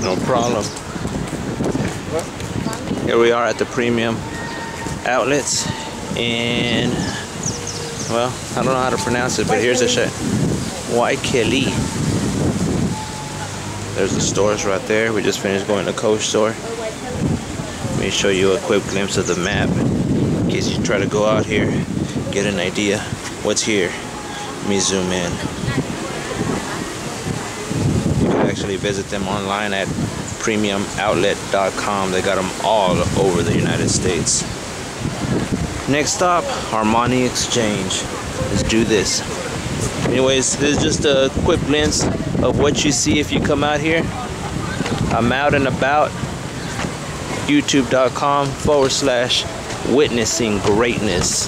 No problem. Here we are at the premium outlets and well, I don't know how to pronounce it, but here's the shit. Waikele. There's the stores right there. We just finished going to Coach store. Let me show you a quick glimpse of the map in case you try to go out here, get an idea what's here. Let me zoom in. Actually visit them online at premiumoutlet.com. They got them all over the United States. Next stop, Armani Exchange. Let's do this. Anyways, this is just a quick glimpse of what you see if you come out here. I'm out and about. YouTube.com forward slash witnessing greatness.